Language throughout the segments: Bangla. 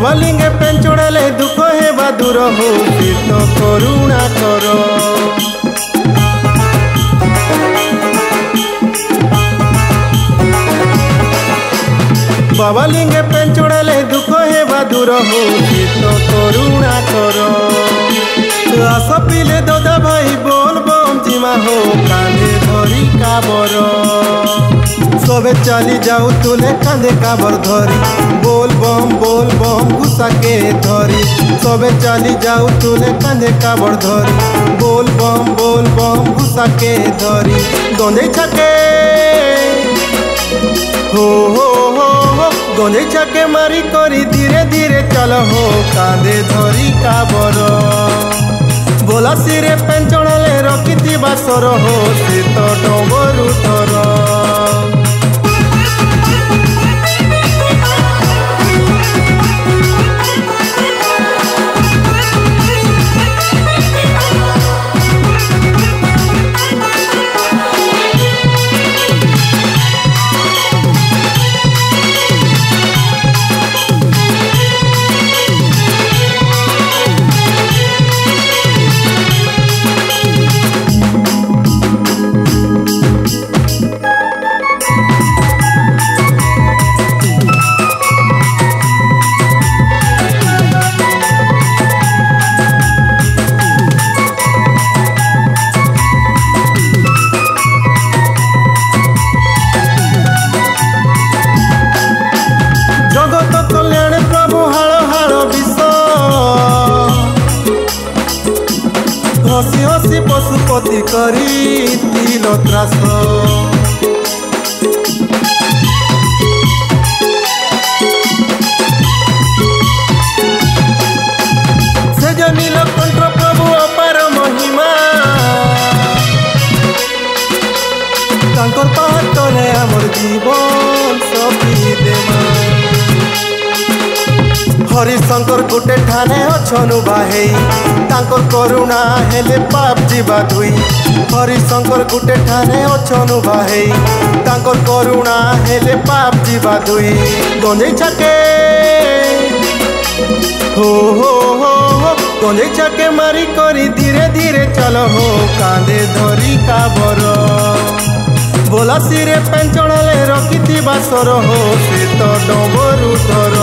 नवलिंगे पेन चुड़ाले दुख है बा दूर हो तो करुणा कर। बाबालिंगे पेन चुड़ाले दुख है दूर हो तो करुणा कर। आस पीले दादा भाई बोल बम जीमा हो कांदे धरी काबर सबे चली जाऊ तुले कांदे काबर धरी, बोल बम উষাকে ধরি। তবে চালি যাও তুলে কানে কাবড় ধরি। বল বম বল বম উষাকে ধরি। গন্ধে ছাকে হো হো হো হো গন্ধে ছাকে মারি করি। ধীরে ধীরে চল হো, কাঁধে ধরি কাবর বলাসিরে পেঞ্চণলে রকিথিবা সর হো শীত ডবরু ধর। त्रासो তাঙ্কর পাহাড় তলে আমার জীবন সবই দেমা হরিশঙ্কর ଗୋଟେ ଠାନେ ଅଛନୁ ବାହେଇ ତାଙ୍କର କରୁଣା ହେଲେ ପାପ ଯିବା ଧୋଇ ହରିଶଙ୍କର ଗୋଟେ ଠାନେ ଅଛନୁ ବାହେଇ ତାଙ୍କର କରୁଣା ହେଲେ ପାପ ଯିବା ଧୋଇ ଗଞ୍ଜେଇ ଛାକେ हो हो हो हो तोले छके मारी करी धीरे धीरे चलो हो कांदे धरी काबर बोला सिरे पेंचणाले रखी थी बासर हो से तो डबरू धर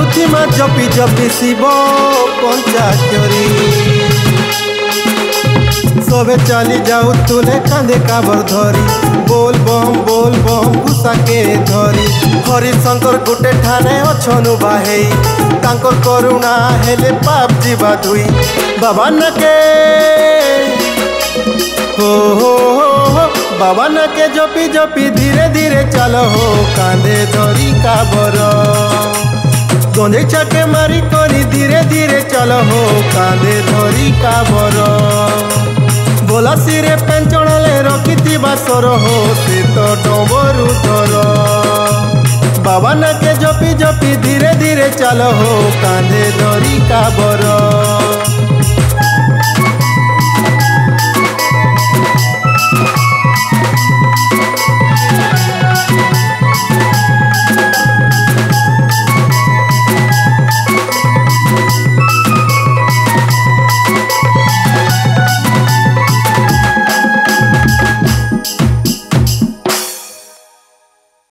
କାନ୍ଦୁଥିମା ଜପି ଜପି ଶିବ ପଞ୍ଚାକ୍ଷରୀ সবে চালি যাও তুলে কাঁধে কাবর ধরি। বোল বম বোল বম কুসাকে ধরি। হরিশঙ্কর গোটে ঠানে অছনু বাহেই তাঙ্কর করুণা হেলে পাপ যিবা ধুই। বাবা নাকে হো হো, বাবা নাকে জপি জপি ধীরে ধীরে চাল হো, কাঁধে ধরি কাবর। সন্ধে চাকে মারি করি ধীরে ধীরে চল হো কাঁধে ধরি কাবর বলাসিরে পেঞ্চণলে রকিথিবা সর হো সে তো ডবরু ধর বাবা নাকে জপি জপি ধীরে ধীরে চল হো কাঁধে ধরি কাবর